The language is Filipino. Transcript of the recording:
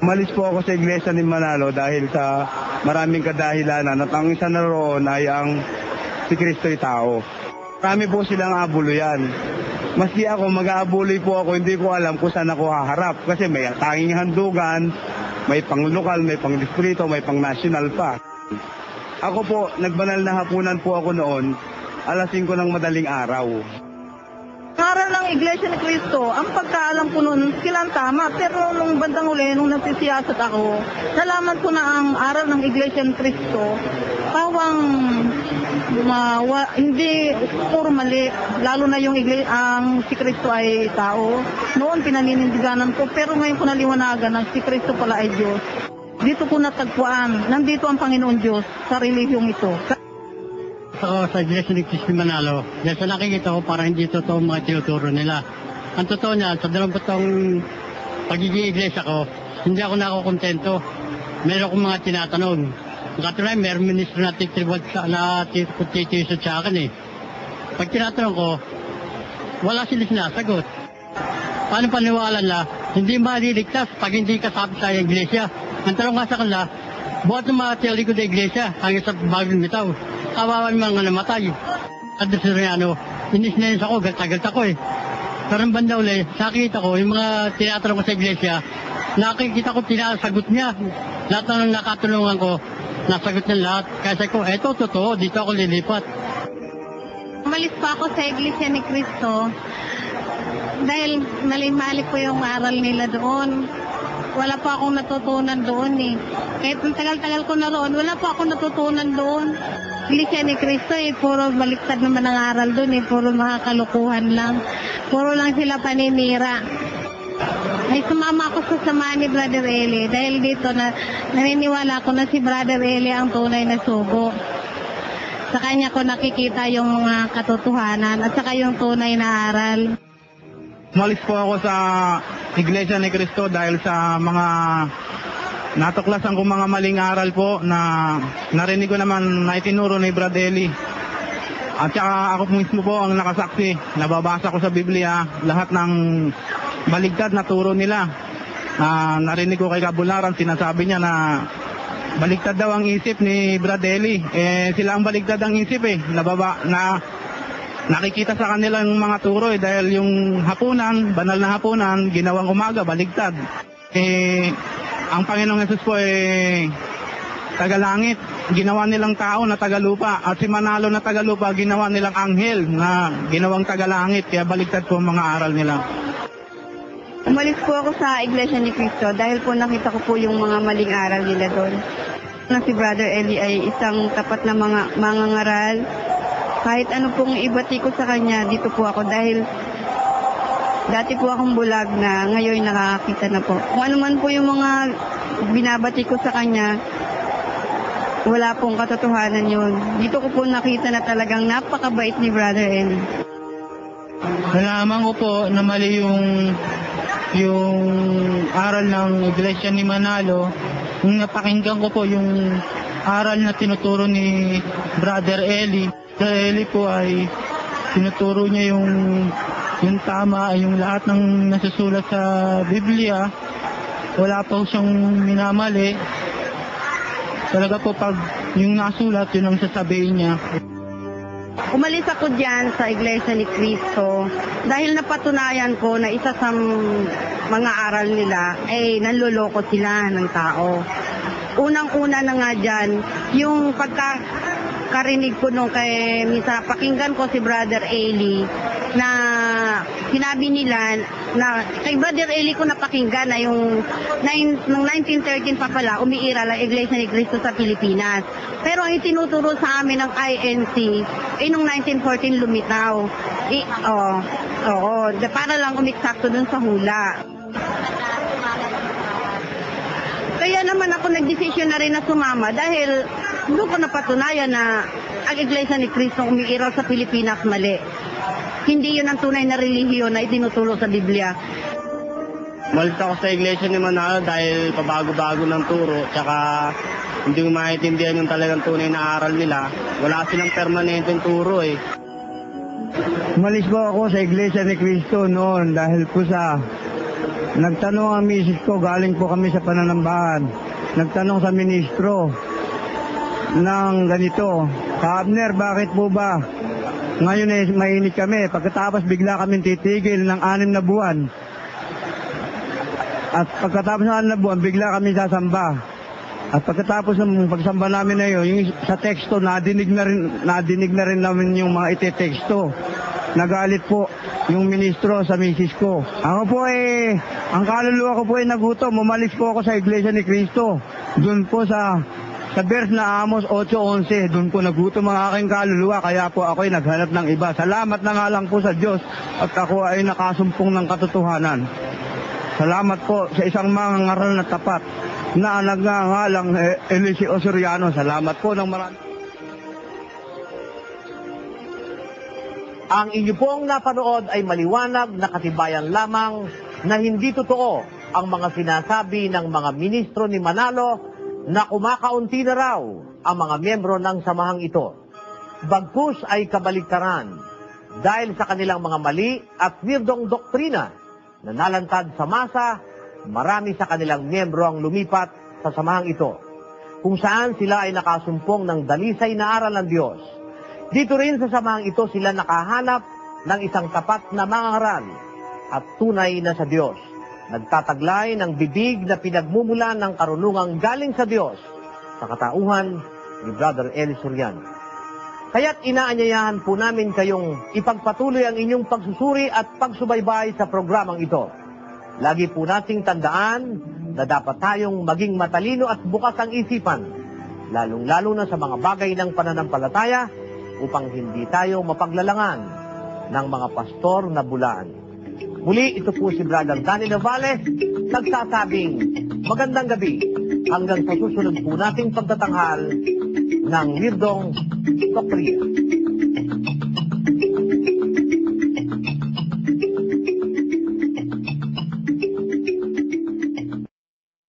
Umalis po ako sa iglesia ni Manalo dahil sa maraming kadahilanan at ang isa na roon ay ang si Kristo'y tao. Marami po silang abuluyan. Maski ako, mag-aabuloy po ako, hindi ko alam kung saan ako haharap. Kasi may tanging handugan, may pang lokal, may pang distrito, may pang national pa. Ako po, nagbanal na hapunan po ako noon, alas 5 ng madaling araw. Aral ng Iglesia ni Cristo, ang pagkaalam silang tama. Pero nung bandang uli, nung nagsisiyasat ako, nalaman ko na ang aral ng Iglesia ni Cristo, pawang ma, wa- hindi puro mali. Lalo na yung igle, ang si Cristo ay tao. Noon pinaninindiganan ko, pero ngayon ko naliwanagan na si Cristo pala ay Diyos. Dito ko natagpuan, nandito ang Panginoon Diyos sa relihiyong ito. ako sa Iglesia ni Cristo Manalo. Dahil sa nakikita ko parang hindi totoo mga tinuturo nila. Ang totoo niya, sa dalawang taong pagiging iglesia ko, hindi ako nakokontento. Meron akong mga tinatanong. Katulad, meron ministro na titribot sa na titiso sa akin eh. Pag tinatanong ko, wala sila sinasagot. Paano paniwala na hindi maliligtas pag hindi kasama sa iglesia? Ang tanong nga sa kanila, buhat ng mga teoliko ng iglesia hanggang sa bagong bitaw. Kawawan mga namatay. At sa ano, inis na yun ako, galit-galit ako eh. Pero ang banda uli, nakikita ko, yung mga tinatanong ko sa iglesia, nakikita ko tinasagot niya. Lahat ng nakatulungan ko, nasagot niya lahat. Kasi ko, eto, totoo, dito ako lilipat. Umalis pa ako sa Iglesia ni Cristo dahil mali-mali po yung aral nila doon. Wala pa akong natutunan doon eh. Kahit ang tagal-tagal ko na roon, wala pa akong natutunan doon. Iglesia ni Cristo eh, puro baliktad naman ang aral doon eh, puro mga kalukuhan lang. Puro lang sila paninira. Ay sumama ako sa samahan ni Brother Eli dahil dito na naniniwala ko na si Brother Eli ang tunay na sugo sa kanya ko nakikita yung mga katotohanan at saka yung tunay na aral. Umalis po ako sa Iglesia ni Cristo dahil sa mga natuklasan ko mga maling aral po na narinig ko naman na itinuro ni Brad Eli. At saka ako mismo po ang nakasaksi. Nababasa ko sa Biblia lahat ng baligtad na turo nila. Ah, narinig ko kay Kabularan, sinasabi niya na baligtad daw ang isip ni Brad Eli. Eh, sila ang baligtad ang isip eh. Nababa, na nakikita sa kanilang mga turo eh, dahil yung hapunan, banal na hapunan, ginawang umaga, baligtad. Eh, ang Panginoong Yesus po eh, tagalangit, ginawa nilang tao na tagalupa. At si Manalo na tagalupa, ginawa nilang anghel na ginawang tagalangit. Kaya baligtad po ang mga aral nila. Umalis po ako sa Iglesia ni Cristo dahil po nakita ko po yung mga maling aral nila doon. Na si Brother Eli ay isang tapat na mga mangangaral. Kahit ano pong ibati ko sa kanya, dito po ako dahil dati po akong bulag na ngayon nakakakita na po. Kung ano man po yung mga binabati ko sa kanya, wala pong katotohanan yun. Dito ko po nakita na talagang napakabait ni Brother Eli. Nalaman ko po na mali yung yung aral ng Iglesia ni Manalo. Nung napakinggan ko po yung aral na tinuturo ni Brother Eli. Brother Eli po ay tinuturo niya yung yung tama, yung lahat ng nasusulat sa Biblia. Wala po siyang minamali. Talaga po pag yung nasulat, yun ang sasabihin niya. Umalis ako dyan sa Iglesia ni Cristo dahil napatunayan ko na isa sa mga aral nila ay nanloloko sila ng tao. Unang-una na nga dyan, yung pagkakarinig ko nung kay, misa, pakinggan ko si Brother Eli na sinabi nila na kay Brother Eli ko napakinggan na yung nine, nung 1913 pa pala umiiral ang Iglesia ni Cristo sa Pilipinas. Pero ang itinuturo sa amin ng INC eh nung 1914 lumitaw. I, oh, oo, de- para lang umiksakto dun sa hula. Kaya naman ako nagdesisyon na rin na sumama dahil doon ko napatunayan na ang Iglesia ni Cristo umiiral sa Pilipinas mali. Hindi yun ang tunay na relihiyon na itinuturo sa Biblia. Umalis ako sa Iglesia ni Manalo dahil pabago-bago ng turo. Tsaka hindi ko maintindihan yung talagang tunay na aral nila. Wala silang permanenteng turo eh. Umalis po ako sa Iglesia ni Cristo noon dahil po sa Nagtanong ang misis ko, galing po kami sa pananambahan. Nagtanong sa ministro ng ganito, Abner, bakit po ba? Ngayon eh, mainit kami. Pagkatapos bigla kami titigil ng anim na buwan. At pagkatapos ng anim na buwan, bigla kami sasamba. At pagkatapos ng pagsamba namin na yun, yung sa teksto, nadinig na rin, nadinig na rin namin yung mga ite-teksto. Nagalit po yung ministro sa misis ko. Ako po eh, ang kaluluwa ko po ay nagutom. Umalis po ako sa Iglesia ni Cristo. Doon po sa sa verse na Amos 8.11, doon po nagutom ang aking kaluluwa, kaya po ako ay naghanap ng iba. Salamat na nga lang po sa Diyos at ako ay nakasumpong ng katotohanan. Salamat po sa isang mga ngaral na tapat na nagngangalang eh, Eliseo Soriano. Salamat po ng marami. Ang inyo pong napanood ay maliwanag na katibayan lamang na hindi totoo ang mga sinasabi ng mga ministro ni Manalo na kumakaunti na raw ang mga miyembro ng samahang ito. Bagkus ay kabaliktaran dahil sa kanilang mga mali at weirdong doktrina na nalantad sa masa, marami sa kanilang miyembro ang lumipat sa samahang ito kung saan sila ay nakasumpong ng dalisay na aral ng Diyos. Dito rin sa samahang ito sila nakahanap ng isang tapat na mangaral at tunay na sa Diyos. Nagtataglay ng bibig na pinagmumulan ng karunungang galing sa Diyos sa katauhan ni Brother Eli Soriano. Kaya't inaanyayahan po namin kayong ipagpatuloy ang inyong pagsusuri at pagsubaybay sa programang ito. Lagi po nating tandaan na dapat tayong maging matalino at bukas ang isipan, lalong-lalo na sa mga bagay ng pananampalataya upang hindi tayo mapaglalangan ng mga pastor na bulaan. Muli, ito po si Brother Danny Navales, nagsasabing magandang gabi hanggang sa susunod po nating pagtatanghal ng Wirdong Doktrina.